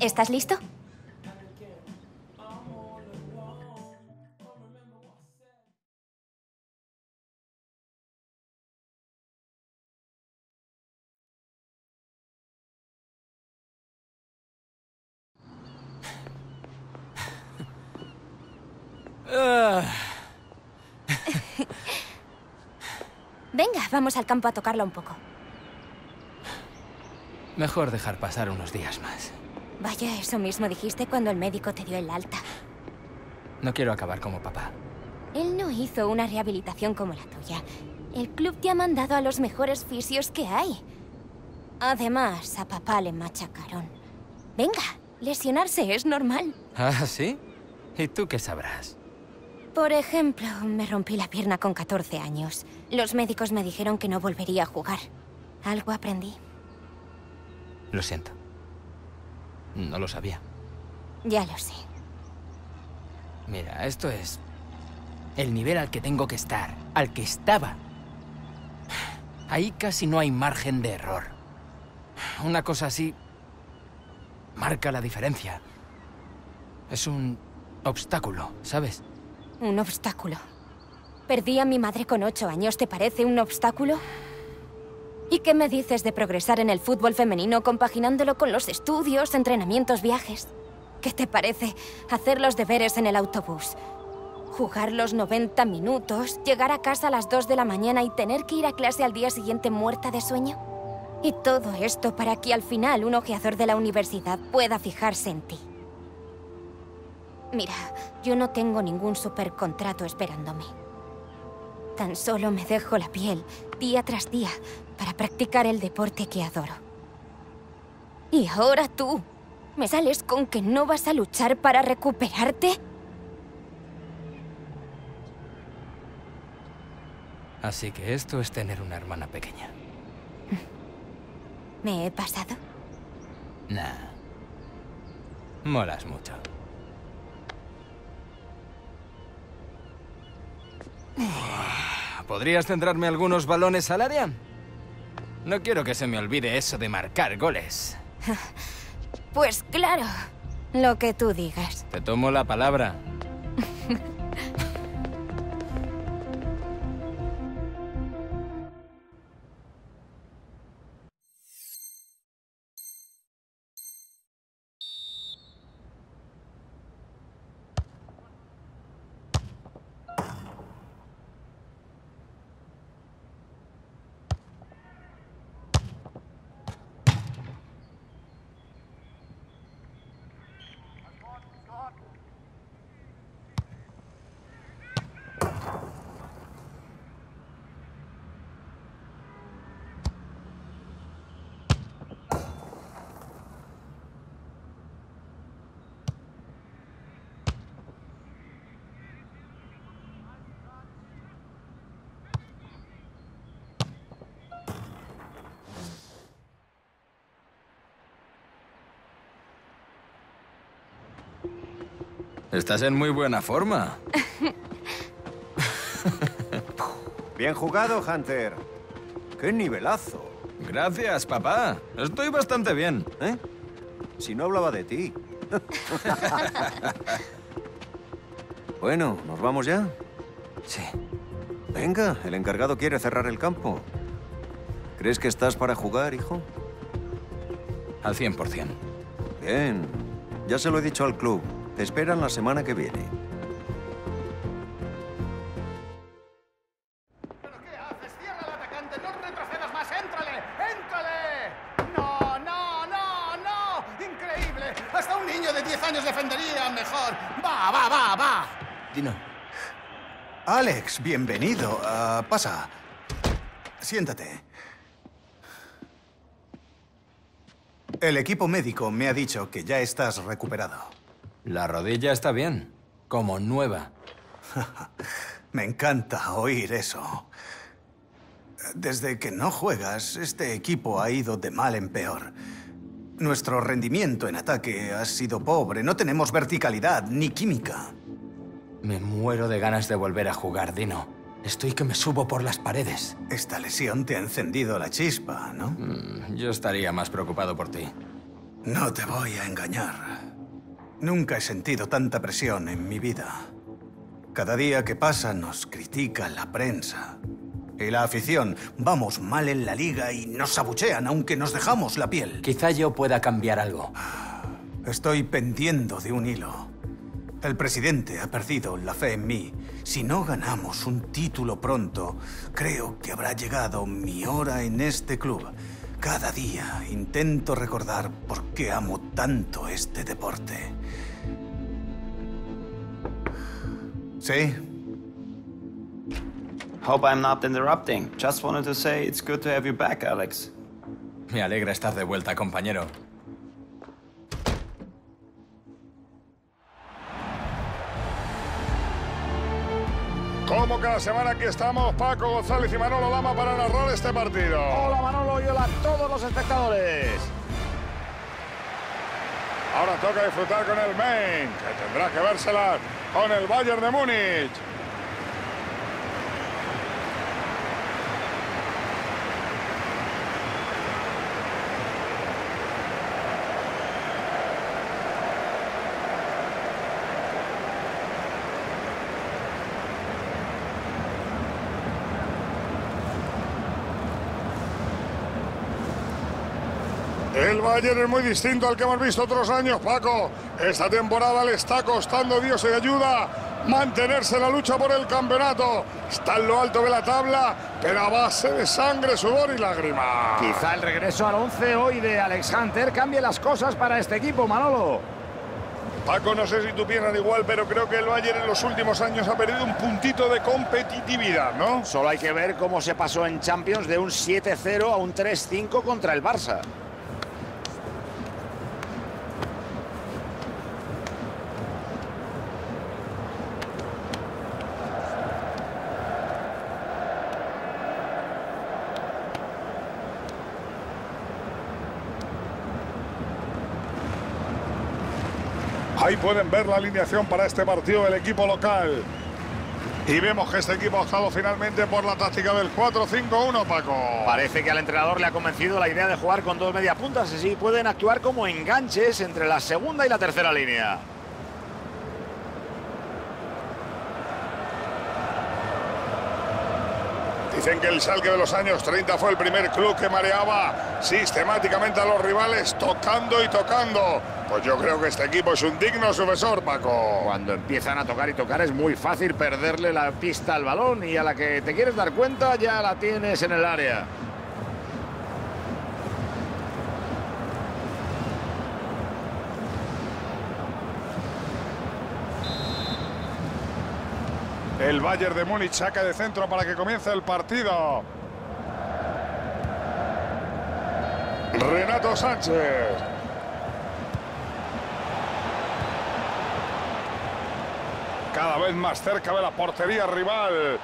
¿Estás listo? Venga, vamos al campo a tocarla un poco. Mejor dejar pasar unos días más. Vaya, eso mismo dijiste cuando el médico te dio el alta. No quiero acabar como papá. Él no hizo una rehabilitación como la tuya. El club te ha mandado a los mejores fisios que hay. Además, a papá le machacaron. Venga, lesionarse es normal. ¿Ah, sí? ¿Y tú qué sabrás? Por ejemplo, me rompí la pierna con 14 años. Los médicos me dijeron que no volvería a jugar. Algo aprendí. Lo siento. No lo sabía. Ya lo sé. Mira, esto es... El nivel al que tengo que estar. Al que estaba. Ahí casi no hay margen de error. Una cosa así... Marca la diferencia. Es un obstáculo, ¿sabes? Un obstáculo. Perdí a mi madre con ocho años. ¿Te parece un obstáculo? ¿Y qué me dices de progresar en el fútbol femenino compaginándolo con los estudios, entrenamientos, viajes? ¿Qué te parece hacer los deberes en el autobús? Jugar los 90 minutos, llegar a casa a las 2 de la mañana y tener que ir a clase al día siguiente muerta de sueño. Y todo esto para que al final un ojeador de la universidad pueda fijarse en ti. Mira, yo no tengo ningún supercontrato esperándome. Tan solo me dejo la piel día tras día para practicar el deporte que adoro. Y ahora tú, ¿me sales con que no vas a luchar para recuperarte? Así que esto es tener una hermana pequeña. ¿Me he pasado? Nah. Molas mucho. ¿Podrías centrarme algunos balones al área? No quiero que se me olvide eso de marcar goles. Pues claro, lo que tú digas. Te tomo la palabra. Estás en muy buena forma. Bien jugado, Hunter. ¡Qué nivelazo! Gracias, papá. Estoy bastante bien. ¿Eh? Si no hablaba de ti. bueno, ¿nos vamos ya? Sí. Venga, el encargado quiere cerrar el campo. ¿Crees que estás para jugar, hijo? Al 100%. Bien. Ya se lo he dicho al club. Te esperan la semana que viene. ¿Pero qué haces? ¡Cierra al atacante! ¡No retrocedas más! ¡Éntrale! ¡Éntrale! ¡No, no, no, no! ¡Increíble! Hasta un niño de 10 años defendería mejor. ¡Va, va, va, va! Dino. Alex, bienvenido. Ah, pasa. Siéntate. El equipo médico me ha dicho que ya estás recuperado. La rodilla está bien. Como nueva. Me encanta oír eso. Desde que no juegas, este equipo ha ido de mal en peor. Nuestro rendimiento en ataque ha sido pobre. No tenemos verticalidad ni química. Me muero de ganas de volver a jugar, Dino. Estoy que me subo por las paredes. Esta lesión te ha encendido la chispa, ¿no? Mm, yo estaría más preocupado por ti. No te voy a engañar. Nunca he sentido tanta presión en mi vida. Cada día que pasa nos critica la prensa. Y la afición. Vamos mal en la liga y nos abuchean aunque nos dejamos la piel. Quizá yo pueda cambiar algo. Estoy pendiendo de un hilo. El presidente ha perdido la fe en mí. Si no ganamos un título pronto, creo que habrá llegado mi hora en este club. Cada día intento recordar por qué amo tanto este deporte. ¿Sí? Hope I'm not interrupting. Just wanted to say it's good to have you back, Alex. Me alegra estar de vuelta, compañero. Cada semana aquí estamos, Paco González y Manolo Lama para narrar este partido. Hola Manolo y hola a todos los espectadores. Ahora toca disfrutar con el Main, que tendrá que vérsela con el Bayern de Múnich. El Bayern es muy distinto al que hemos visto otros años, Paco. Esta temporada le está costando Dios y ayuda mantenerse en la lucha por el campeonato. Está en lo alto de la tabla, pero a base de sangre, sudor y lágrimas. Quizá el regreso al 11 hoy de Alex Hunter cambie las cosas para este equipo, Manolo. Paco, no sé si tú piensas igual, pero creo que el Bayern en los últimos años ha perdido un puntito de competitividad, ¿no? Solo hay que ver cómo se pasó en Champions de un 7-0 a un 3-5 contra el Barça. Pueden ver la alineación para este partido del equipo local. Y vemos que este equipo ha optado finalmente por la táctica del 4-5-1, Paco. Parece que al entrenador le ha convencido la idea de jugar con dos mediapuntas, así pueden actuar como enganches entre la segunda y la tercera línea. Dicen que el Salque de los años 30 fue el primer club que mareaba sistemáticamente a los rivales, tocando y tocando. Pues yo creo que este equipo es un digno sucesor, Paco. Cuando empiezan a tocar y tocar es muy fácil perderle la pista al balón y a la que te quieres dar cuenta ya la tienes en el área. El Bayern de Múnich saca de centro para que comience el partido. Renato Sánchez. Cada vez más cerca de la portería rival.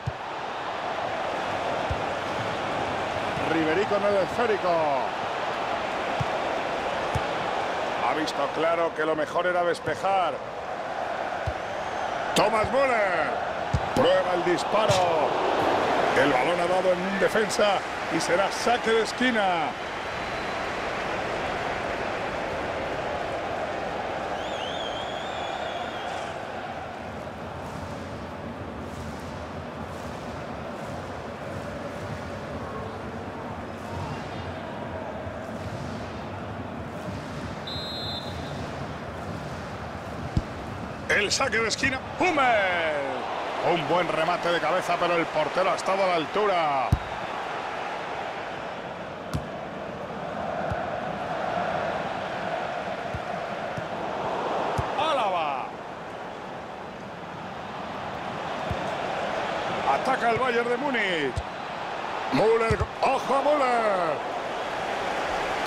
Ribery con el esférico. Ha visto claro que lo mejor era despejar. Thomas Müller. Prueba el disparo. El balón ha dado en defensa y será saque de esquina. El saque de esquina. ¡Hummel! Un buen remate de cabeza, pero el portero ha estado a la altura. Álava. Ataca el Bayern de Múnich. Müller. ¡Ojo Müller!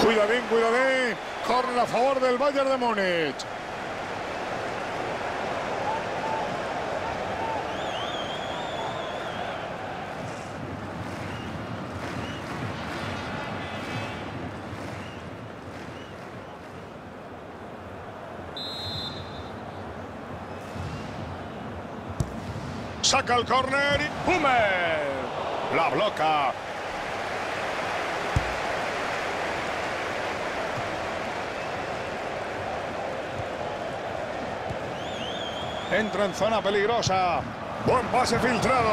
Cuidadín, cuidadín. Corre a favor del Bayern de Múnich. Saca el córner y ¡Hume! La bloca. Entra en zona peligrosa. Buen pase filtrado.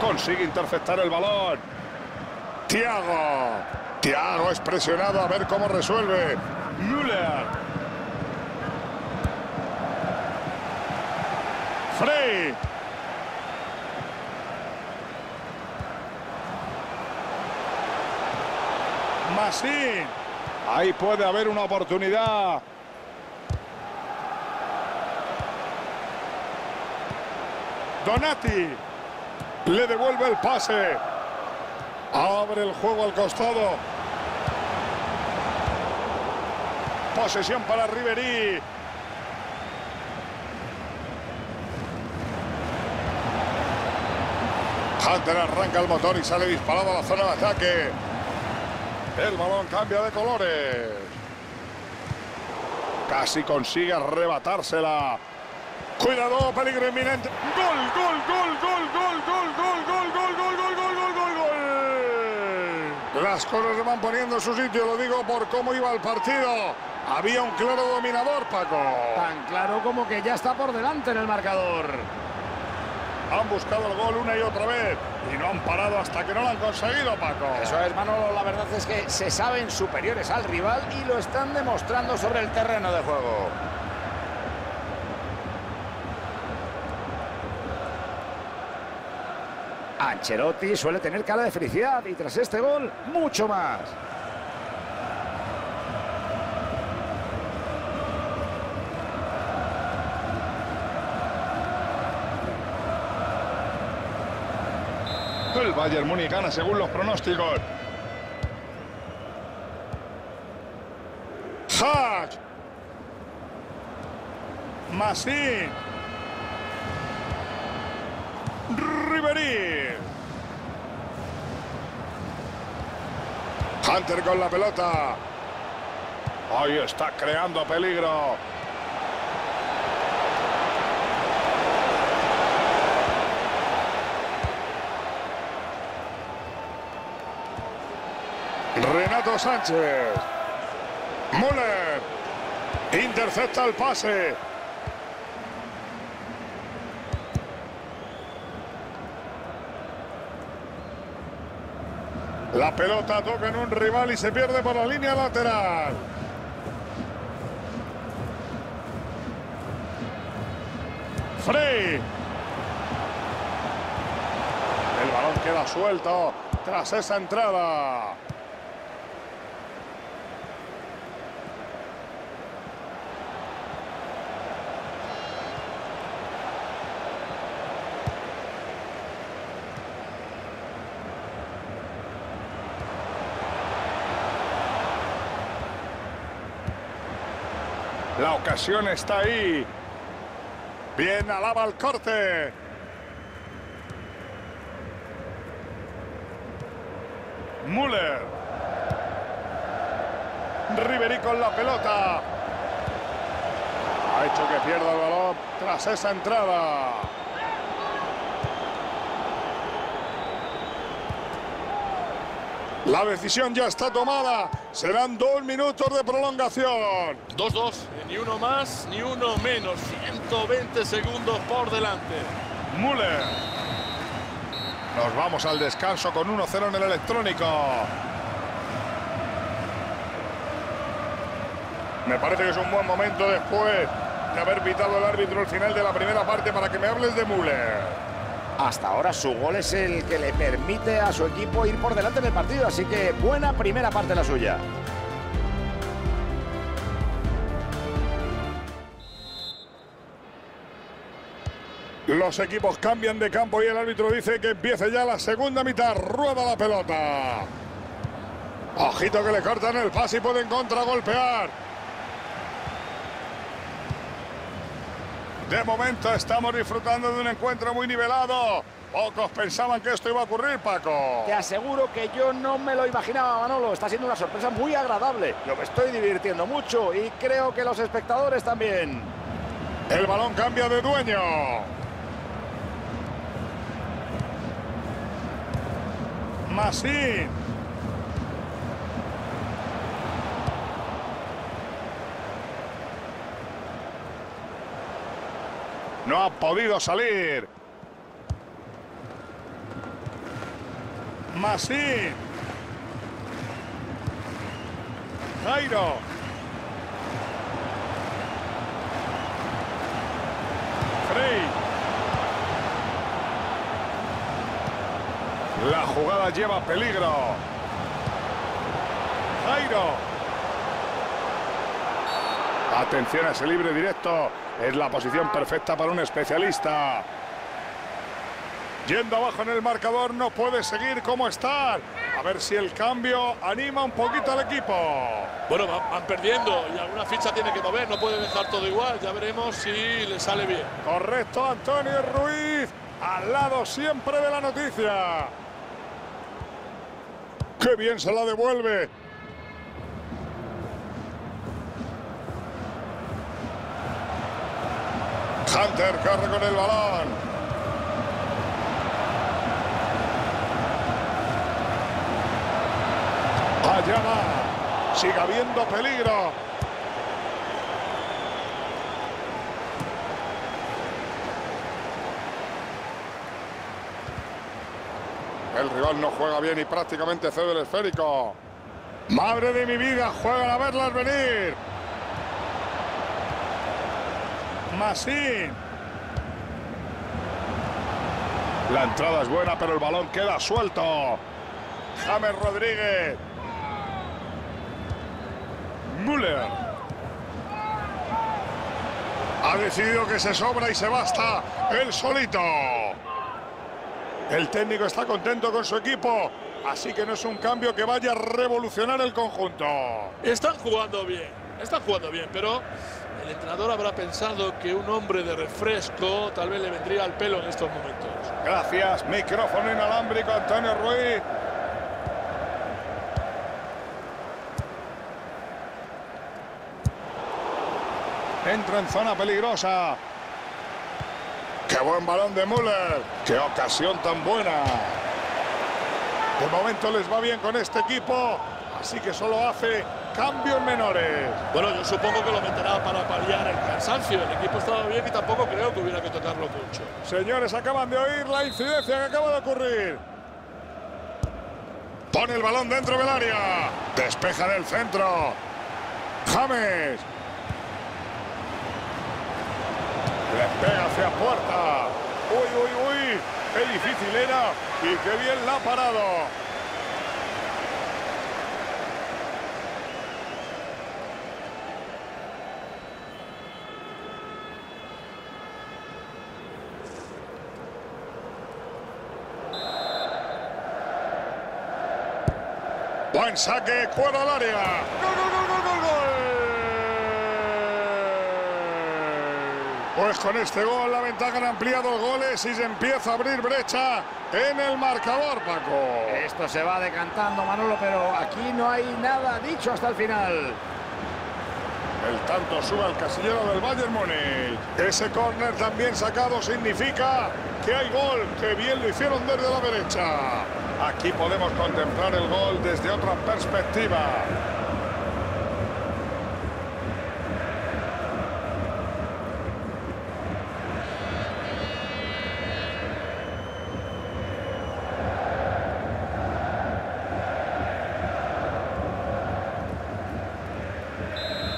Consigue interceptar el balón. Tiago. Tiago es presionado a ver cómo resuelve. Müller. Masín. Ahí puede haber una oportunidad. Donati. Le devuelve el pase. Abre el juego al costado. Posesión para Riverí. Hunter arranca el motor y sale disparado a la zona de ataque. El balón cambia de colores. Casi consigue arrebatársela. Cuidado, peligro inminente. Gol, gol, gol, gol, gol, gol, gol, gol, gol, gol, gol, gol, gol, gol, gol. Las cosas se van poniendo en su sitio, lo digo por cómo iba el partido. Había un claro dominador, Paco. Tan claro como que ya está por delante en el marcador. Han buscado el gol una y otra vez y no han parado hasta que no lo han conseguido, Paco. Eso es, Manolo. La verdad es que se saben superiores al rival y lo están demostrando sobre el terreno de juego. Ancelotti suele tener cara de felicidad y tras este gol, mucho más. El Bayern Múnich gana según los pronósticos. Hack. Masín. Ribery. Hunter con la pelota. Ahí está creando peligro. Sánchez. Müller. Intercepta el pase. La pelota toca en un rival y se pierde por la línea lateral. Frey. El balón queda suelto tras esa entrada. La ocasión está ahí. Bien, alaba el corte. Müller. Ribery con la pelota. Ha hecho que pierda el balón tras esa entrada. La decisión ya está tomada. Serán dos minutos de prolongación. 2-2, ni uno más ni uno menos. 120 segundos por delante. Müller. Nos vamos al descanso con 1-0 en el electrónico. Me parece que es un buen momento después de haber pitado el árbitro el final de la primera parte para que me hables de Müller. Hasta ahora su gol es el que le permite a su equipo ir por delante en el partido, así que buena primera parte la suya. Los equipos cambian de campo y el árbitro dice que empiece ya la segunda mitad. Rueda la pelota. Ojito que le cortan el pase y pueden contragolpear. De momento estamos disfrutando de un encuentro muy nivelado. Pocos pensaban que esto iba a ocurrir, Paco. Te aseguro que yo no me lo imaginaba, Manolo. Está siendo una sorpresa muy agradable. Yo me estoy divirtiendo mucho y creo que los espectadores también. El balón cambia de dueño. Masín. No ha podido salir. Masín. Jairo. Frey. La jugada lleva peligro. Jairo. Atención a ese libre directo. Es la posición perfecta para un especialista. Yendo abajo en el marcador, no puede seguir como está. A ver si el cambio anima un poquito al equipo. Bueno, van, van perdiendo y alguna ficha tiene que mover, no puede dejar todo igual. Ya veremos si le sale bien. Correcto, Antonio Ruiz. Al lado siempre de la noticia. ¡Qué bien se la devuelve! Hunter corre con el balón. Allá va. Sigue habiendo peligro. El rival no juega bien y prácticamente cede el esférico. Madre de mi vida, juegan a verlas venir. Masín. La entrada es buena, pero el balón queda suelto. James Rodríguez. Müller. Ha decidido que se sobra y se basta él solito. El técnico está contento con su equipo, así que no es un cambio que vaya a revolucionar el conjunto. Están jugando bien, están jugando bien, pero el entrenador habrá pensado que un hombre de refresco tal vez le vendría al pelo en estos momentos. Gracias, micrófono inalámbrico Antonio Ruiz. Entra en zona peligrosa. ¡Qué buen balón de Müller! ¡Qué ocasión tan buena! De momento les va bien con este equipo, así que solo hace cambios menores. Bueno, yo supongo que lo meterá para paliar el cansancio. El equipo estaba bien y tampoco creo que hubiera que tocarlo mucho. Señores, acaban de oír la incidencia que acaba de ocurrir. Pone el balón dentro del área. Despeja del centro. James. Le pega hacia puerta. Uy, uy, uy. Qué difícil era y qué bien la ha parado. Buen saque, fuera al área. ¡Gol, gol, gol, gol, gol, gol! Pues con este gol la ventaja han ampliado goles y se empieza a abrir brecha en el marcador, Paco. Esto se va decantando, Manolo, pero aquí no hay nada dicho hasta el final. El tanto sube al casillero del Bayern Múnich. Ese córner también sacado significa que hay gol. Que bien lo hicieron desde la derecha. Aquí podemos contemplar el gol desde otra perspectiva.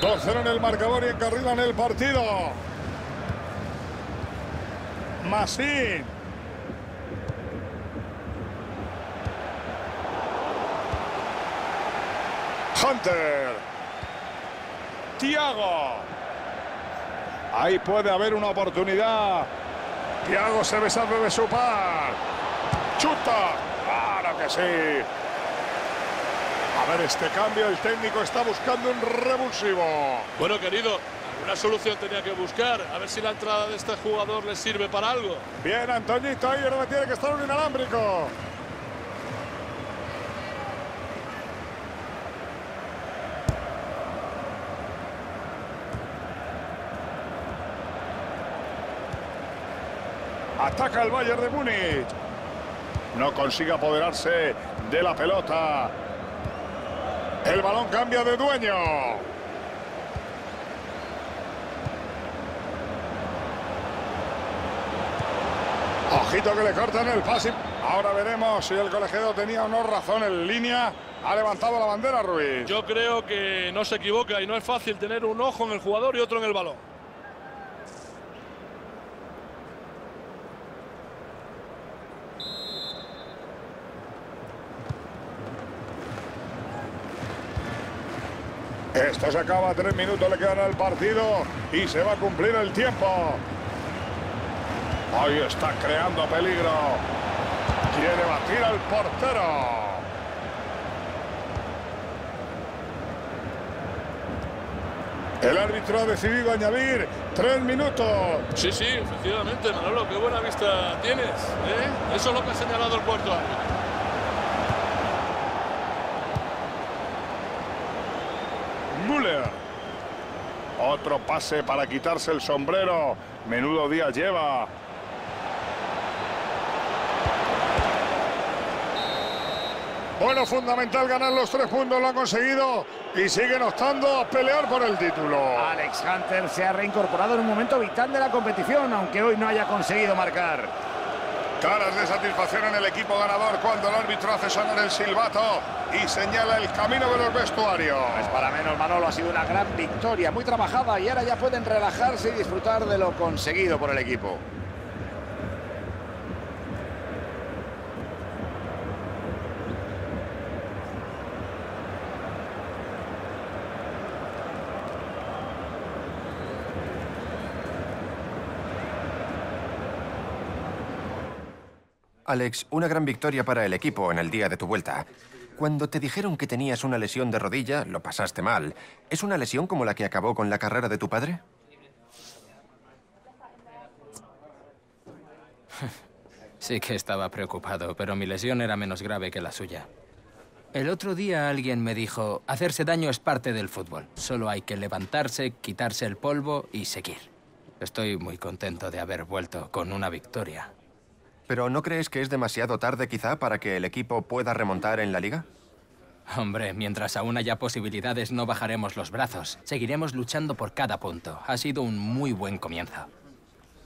Dos 0 en el marcador y encarrilan el partido. Masín. Hunter. Tiago. Ahí puede haber una oportunidad. Tiago se besando de su par. Chuta. Claro que sí. A ver este cambio, el técnico está buscando un revulsivo. Bueno, querido, alguna solución tenía que buscar. A ver si la entrada de este jugador le sirve para algo. Bien, Antoñito, ahí ahora tiene que estar un inalámbrico. Ataca el Bayern de Múnich. No consigue apoderarse de la pelota. El balón cambia de dueño. Ojito que le cortan el pase. Ahora veremos si el colegiado tenía o no razón en línea. Ha levantado la bandera Ruiz. Yo creo que no se equivoca y no es fácil tener un ojo en el jugador y otro en el balón. Esto se acaba, tres minutos le quedan al partido y se va a cumplir el tiempo. Ahí está creando peligro. Quiere batir al portero. El árbitro ha decidido añadir tres minutos. Sí, sí, efectivamente, Manolo, qué buena vista tienes. ¿eh? Eso es lo que ha señalado el cuarto árbitro. Müller. Pase para quitarse el sombrero. Menudo día lleva. Bueno, fundamental ganar los tres puntos, lo han conseguido y siguen optando a pelear por el título. Alex Hunter se ha reincorporado en un momento vital de la competición, aunque hoy no haya conseguido marcar. Caras de satisfacción en el equipo ganador cuando el árbitro hace sonar el silbato y señala el camino de los vestuarios. Es para menos, Manolo, ha sido una gran victoria, muy trabajada y ahora ya pueden relajarse y disfrutar de lo conseguido por el equipo. Alex, una gran victoria para el equipo en el día de tu vuelta. Cuando te dijeron que tenías una lesión de rodilla, lo pasaste mal. ¿Es una lesión como la que acabó con la carrera de tu padre? Sí que estaba preocupado, pero mi lesión era menos grave que la suya. El otro día alguien me dijo, hacerse daño es parte del fútbol. Solo hay que levantarse, quitarse el polvo y seguir. Estoy muy contento de haber vuelto con una victoria. ¿Pero no crees que es demasiado tarde quizá para que el equipo pueda remontar en la liga? Hombre, mientras aún haya posibilidades no bajaremos los brazos. Seguiremos luchando por cada punto. Ha sido un muy buen comienzo.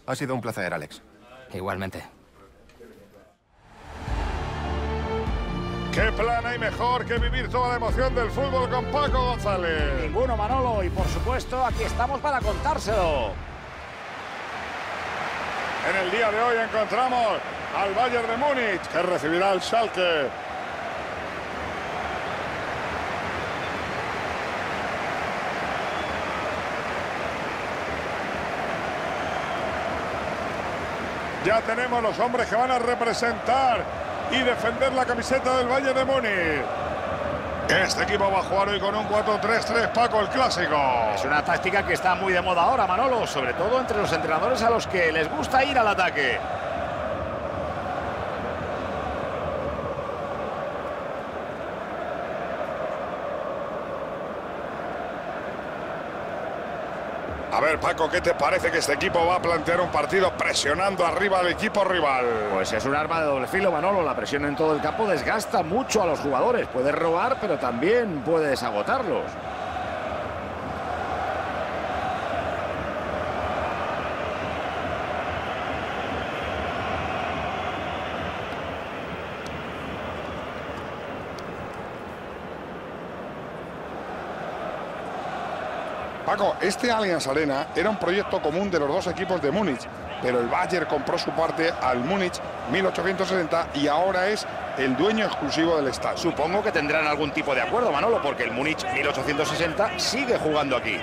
Ha sido un placer, Alex. Igualmente. ¿Qué plan hay mejor que vivir toda la emoción del fútbol con Paco González? Ninguno, Manolo, y por supuesto aquí estamos para contárselo. En el día de hoy encontramos al Bayern de Múnich, que recibirá al Schalke. Ya tenemos los hombres que van a representar y defender la camiseta del Bayern de Múnich. Este equipo va a jugar hoy con un 4-3-3, Paco, el clásico. Es una táctica que está muy de moda ahora, Manolo, sobre todo entre los entrenadores a los que les gusta ir al ataque. Ver, Paco, ¿qué te parece que este equipo va a plantear un partido presionando arriba al equipo rival? Pues es un arma de doble filo, Manolo. La presión en todo el campo desgasta mucho a los jugadores. Puede robar, pero también puede desagotarlos. Paco, este Allianz Arena era un proyecto común de los dos equipos de Múnich, pero el Bayern compró su parte al Múnich 1860 y ahora es el dueño exclusivo del estadio. Supongo que tendrán algún tipo de acuerdo, Manolo, porque el Múnich 1860 sigue jugando aquí.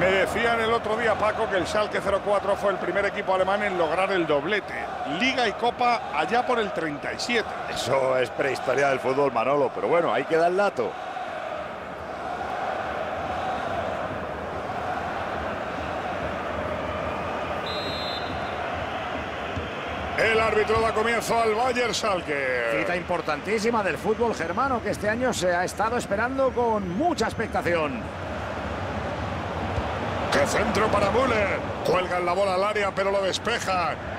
Me decían el otro día, Paco, que el Schalke 04 fue el primer equipo alemán en lograr el doblete. Liga y Copa allá por el 37. Eso es prehistoria del fútbol, Manolo, pero bueno, ahí queda el dato. El árbitro da comienzo al Bayern Schalke. Cita importantísima del fútbol germano que este año se ha estado esperando con mucha expectación. ¡Qué centro para Müller! Cuelgan la bola al área, pero lo despejan.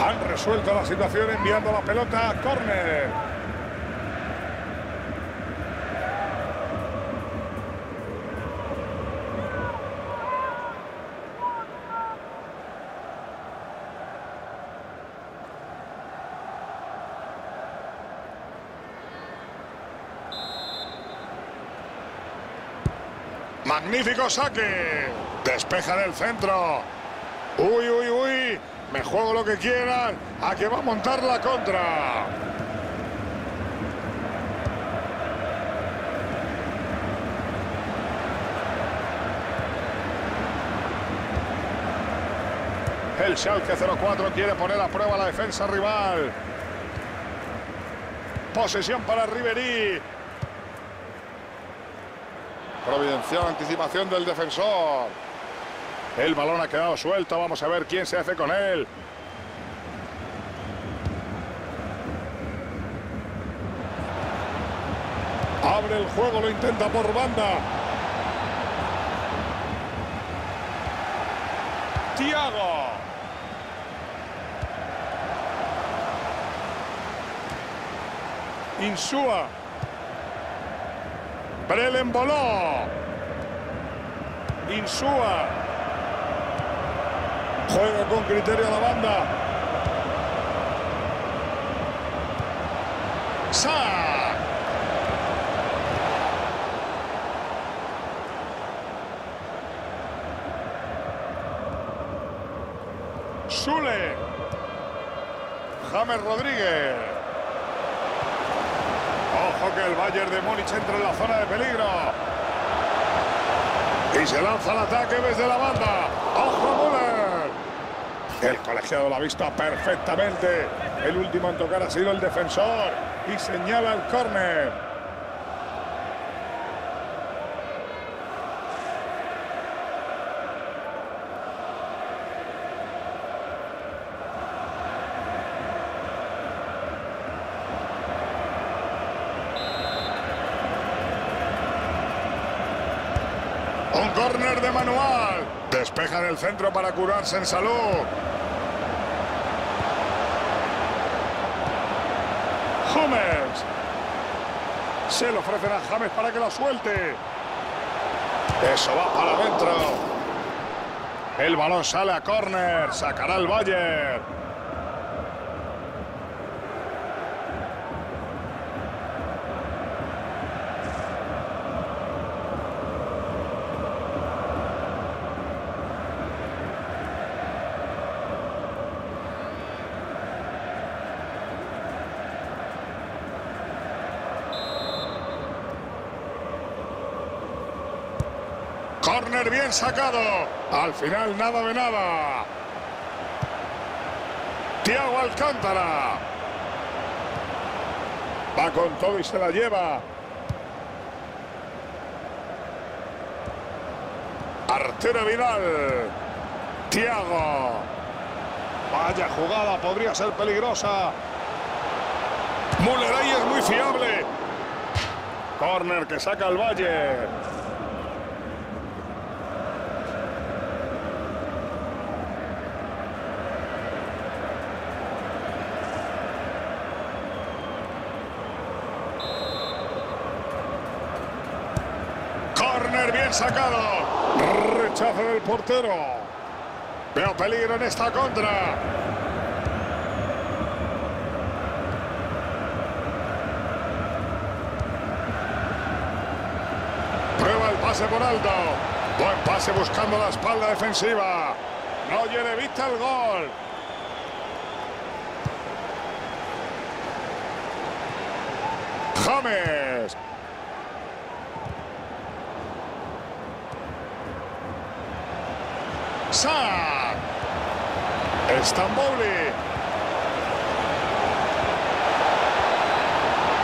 Han resuelto la situación enviando la pelota a córner. Magnífico saque. Despeja del centro. Uy, uy, uy. Me juego lo que quieran. A que va a montar la contra. El Schalke 04 quiere poner a prueba la defensa rival. Posesión para Ribery. Providencial anticipación del defensor. El balón ha quedado suelto. Vamos a ver quién se hace con él. Abre el juego, lo intenta por banda. Tiago. Insúa. Brelen voló. Insúa. Juega con criterio a la banda. Sa. Sule. James Rodríguez. Ojo que el Bayern de Múnich entra en la zona de peligro. Y se lanza el ataque desde la banda. El colegiado lo ha visto perfectamente. El último en tocar ha sido el defensor. Y señala el córner. Un córner de manual. Despeja en el centro para curarse en salud. James. Se lo ofrecen a James para que la suelte. Eso va para adentro. El balón sale a córner. Sacará el Bayern. Corner bien sacado. Al final nada de nada. Tiago Alcántara. Va con todo y se la lleva. Artero Vidal. Tiago. Vaya jugada, podría ser peligrosa. Müller ahí es muy fiable. Corner que saca el Valle. Corner sacado. Rechazo del portero. Veo peligro en esta contra. Prueba el pase por alto. Buen pase buscando la espalda defensiva. Neuer evita el gol. James. Sa. Estambuli.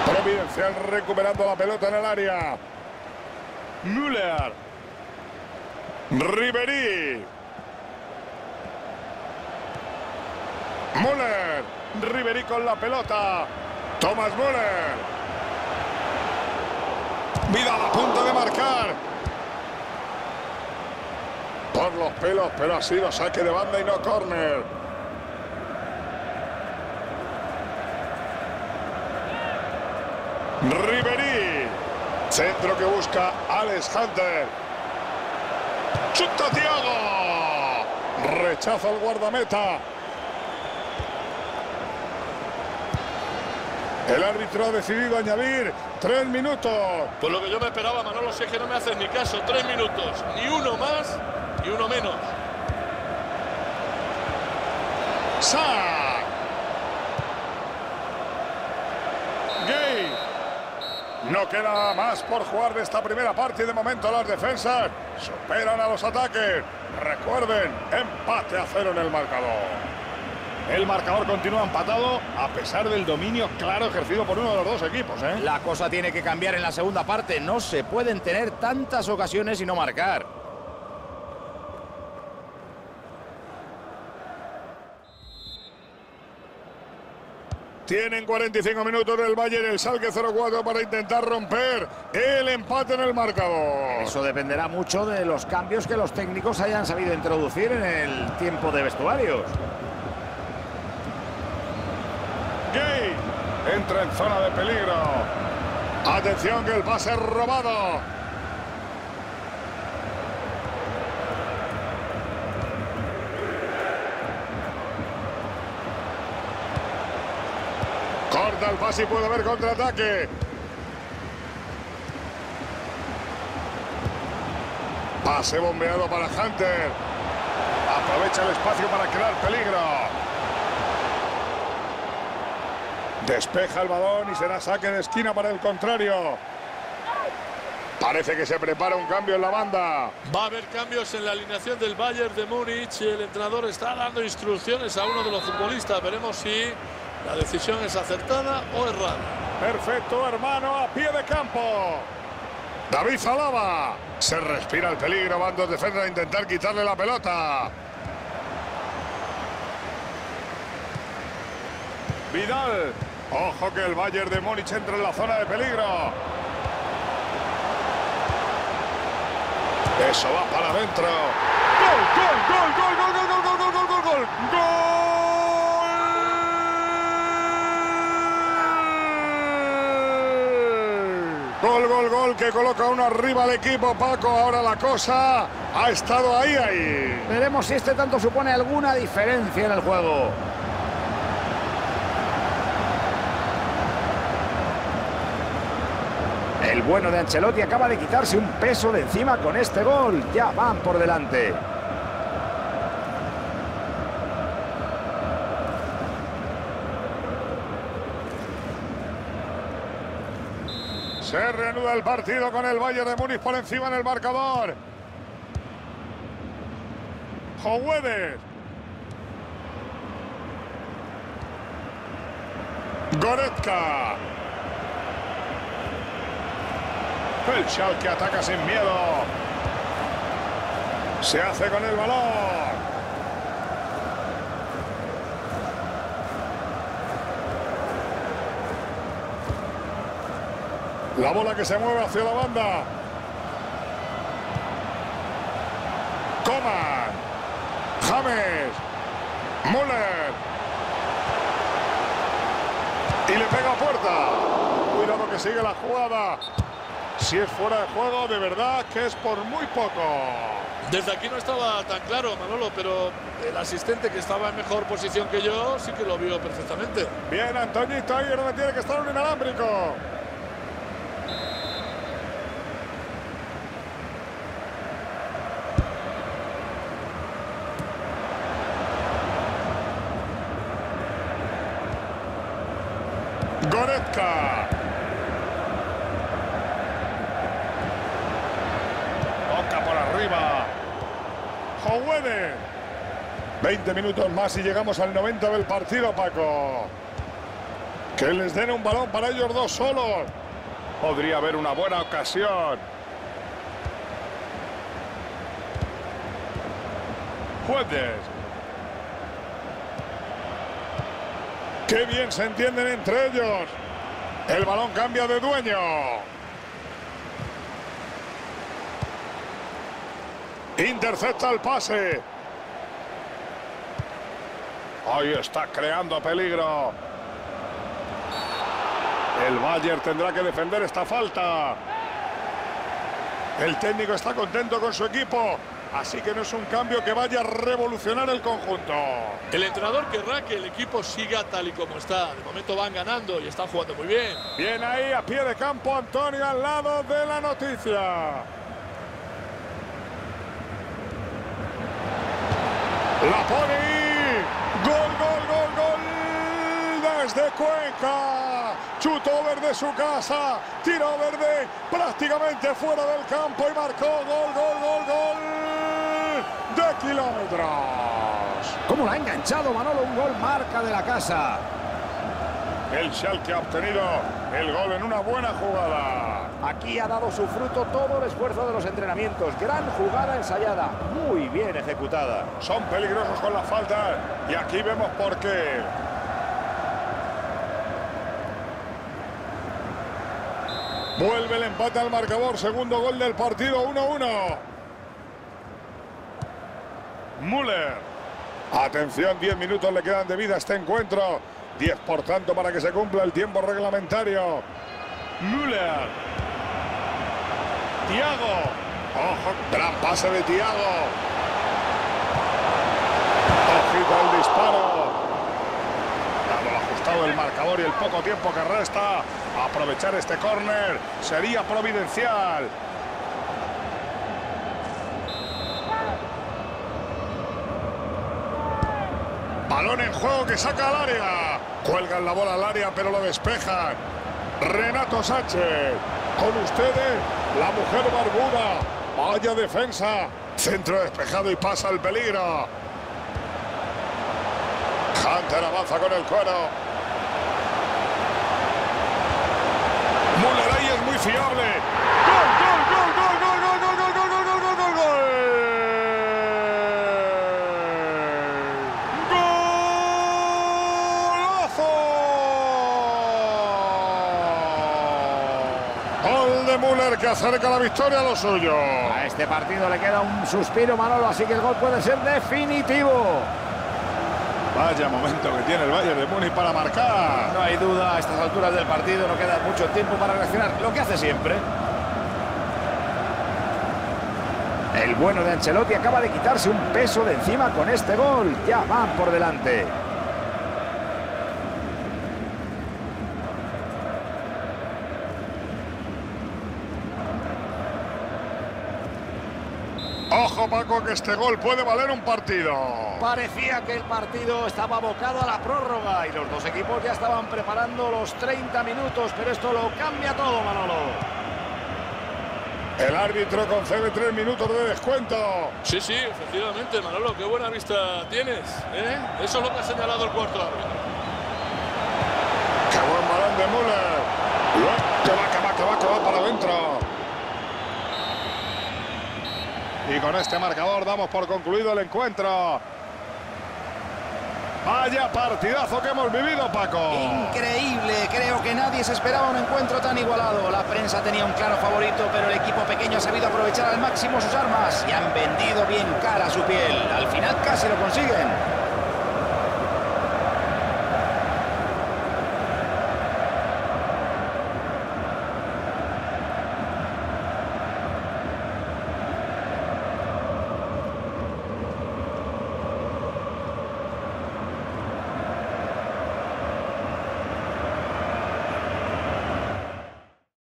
Providencial recuperando la pelota en el área. Müller. Ribery. Müller. Ribery con la pelota. Thomas Müller. Vidal a punto de marcar. Por los pelos, pero ha sido saque de banda y no córner. Ribery. Centro que busca Alex Hunter. ¡Chuta Tiago! Rechaza el guardameta. El árbitro ha decidido añadir Tres minutos. Pues lo que yo me esperaba, Manolo, si que no me haces ni caso. Tres minutos. Ni uno más, ni uno menos. Sack. Gay. No queda más por jugar de esta primera parte y de momento las defensas superan a los ataques. Recuerden, empate a cero en el marcador. El marcador continúa empatado a pesar del dominio claro ejercido por uno de los dos equipos. ¿eh? La cosa tiene que cambiar en la segunda parte. No se pueden tener tantas ocasiones y no marcar. Tienen 45 minutos del Bayern, el Salque 0-4 para intentar romper el empate en el marcador. Eso dependerá mucho de los cambios que los técnicos hayan sabido introducir en el tiempo de vestuarios. Gay entra en zona de peligro. Atención que el pase es robado. Corta el y puede haber contraataque. Pase bombeado para Hunter. Aprovecha el espacio para crear peligro. Despeja el balón y será saque de esquina para el contrario. Parece que se prepara un cambio en la banda. Va a haber cambios en la alineación del Bayern de Múnich. El entrenador está dando instrucciones a uno de los futbolistas. Veremos si la decisión es acertada o errada. Perfecto, hermano, a pie de campo. David Zalaba. Se respira el peligro. Van dos defensas a intentar quitarle la pelota. Vidal. Ojo que el Bayern de Múnich entra en la zona de peligro. Eso va para adentro. ¡Gol, gol, gol, gol, gol, gol, gol, gol, gol, gol, gol! ¡Gol! Gol, gol, que coloca uno arriba al equipo, Paco. Ahora la cosa ha estado ahí, ahí. Veremos si este tanto supone alguna diferencia en el juego. El bueno de Ancelotti acaba de quitarse un peso de encima con este gol. Ya van por delante. Se reanuda el partido con el Bayern de Múnich por encima en el marcador. Jowedes. Goretzka. El Schalke ataca sin miedo. Se hace con el balón. La bola que se mueve hacia la banda. Coman. James. Müller. Y le pega a puerta. Cuidado que sigue la jugada. Si es fuera de juego, de verdad que es por muy poco. Desde aquí no estaba tan claro, Manolo, pero el asistente que estaba en mejor posición que yo sí que lo vio perfectamente. Bien, Antoñito, ahí es donde tiene que estar un inalámbrico. Goretzka. Toca por arriba. Jowedes. 20 minutos más y llegamos al 90 del partido, Paco. Que les den un balón para ellos dos solos. Podría haber una buena ocasión. Jueves. Qué bien se entienden entre ellos. El balón cambia de dueño. Intercepta el pase. Ahí está creando peligro. El Bayern tendrá que defender esta falta. El técnico está contento con su equipo, así que no es un cambio que vaya a revolucionar el conjunto. El entrenador querrá que el equipo siga tal y como está. De momento van ganando y están jugando muy bien. Bien ahí, a pie de campo, Antonio al lado de la noticia. La pone ahí. Gol, gol, gol, gol. Desde Cuenca. Chutó verde su casa. Tiró verde prácticamente fuera del campo y marcó gol, gol, gol, gol. Kilómetros. ¿Cómo la ha enganchado Manolo? Un gol marca de la casa. El Schalke ha obtenido el gol en una buena jugada. Aquí ha dado su fruto todo el esfuerzo de los entrenamientos. Gran jugada ensayada, muy bien ejecutada. Son peligrosos con las faltas y aquí vemos por qué. Vuelve el empate al marcador, segundo gol del partido, 1-1. Müller. Atención, 10 minutos le quedan de vida a este encuentro. 10 por tanto para que se cumpla el tiempo reglamentario. Müller. Tiago. Ojo, gran pase de Tiago. Ojito el disparo. Ajustado el marcador y el poco tiempo que resta, aprovechar este córner sería providencial. Balón en juego que saca al área. Cuelgan la bola al área, pero lo despejan. Renato Sánchez. Con ustedes, la mujer barbuda. Vaya defensa. Centro despejado y pasa el peligro. Hunter avanza con el cuero. Müller ahí es muy fiable. Que acerca la victoria a lo suyo. A este partido le queda un suspiro, Manolo, así que el gol puede ser definitivo. Vaya momento que tiene el Bayern de Múnich para marcar. No hay duda, a estas alturas del partido no queda mucho tiempo para reaccionar, lo que hace siempre. El bueno de Ancelotti acaba de quitarse un peso de encima con este gol. Ya van por delante. Ojo, Paco, que este gol puede valer un partido. Parecía que el partido estaba abocado a la prórroga y los dos equipos ya estaban preparando los 30 minutos, pero esto lo cambia todo, Manolo. El árbitro concede tres minutos de descuento. Sí, sí, efectivamente, Manolo, qué buena vista tienes. ¿eh? Eso es lo que ha señalado el cuarto árbitro. Qué buen balón de Müller. Que va, que va, que va, que va para adentro. Y con este marcador damos por concluido el encuentro. Vaya partidazo que hemos vivido, Paco. Increíble, creo que nadie se esperaba un encuentro tan igualado. La prensa tenía un claro favorito, pero el equipo pequeño ha sabido aprovechar al máximo sus armas y han vendido bien cara su piel. Al final casi lo consiguen.